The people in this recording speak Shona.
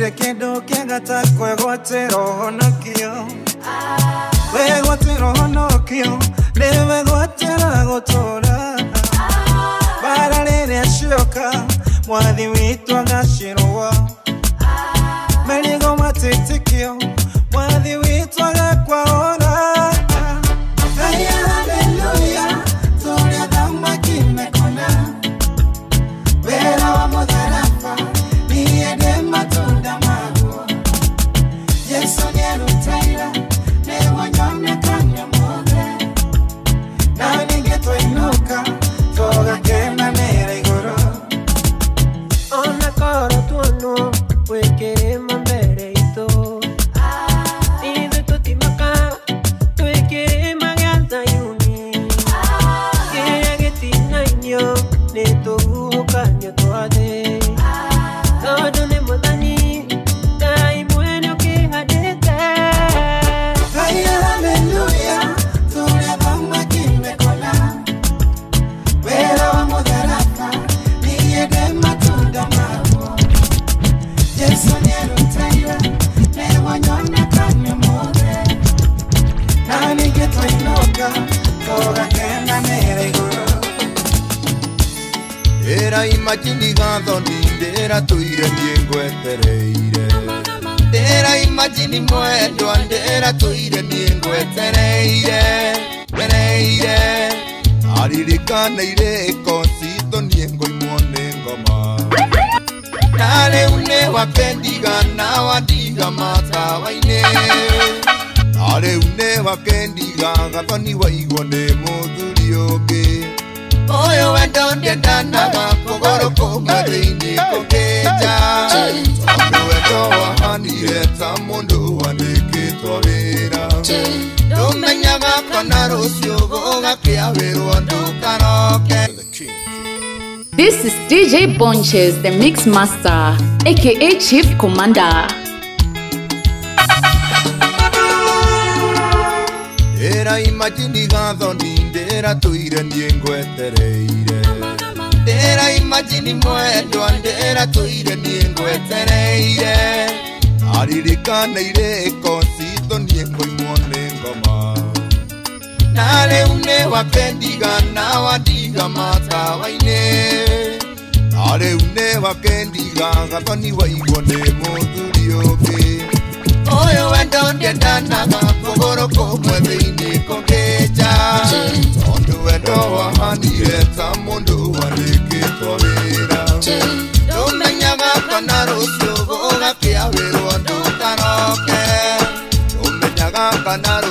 gũtirĩ kĩndũ kĩega ta kwĩgwatĩra ũhonokio wĩgwatĩra ũhonokio nĩ wĩgwatĩra gũtũũra bara rĩrĩa cioka mwathi witwa gaciro Era imaginigando ndindera tuire niengwetereire Era imagini mwendwa ndera tuire niengwetereire Tereire Aririkana ireko nale une wakendiga na wadiga matawaine nale une wakendiga gatoni waigwa ni muthuri ungi uyu wendo ndiendanaga kugoro kuma thiini kukinja tondu wendo wahanire ta mundu wandikitwo wira ndumenyaga kana rucio gugakiawirwo ndukaroke This is DJ Bonches, the Mix Master, aka Chief Commander. Era imagine the era to ira ni engwetere ire. Era imagine mwendo era to ira ni engwetere ire. Aririka na ire konsito ni engwimone ngoma. Nale une wapendiga na wadiga matawa ine wakendiga gatoniwa igone muthuri ũngĩ ũyũ wendondie ndanaga kũgũrũ kũmwe thĩinĩ kũngĩnja tondũ wendo wahanire ta mũndũ wandĩkĩtwo wĩra ndũmenyaga kana rũciũ gũgakĩawĩrwo ndũkaroke ndũmenyaga kana rũ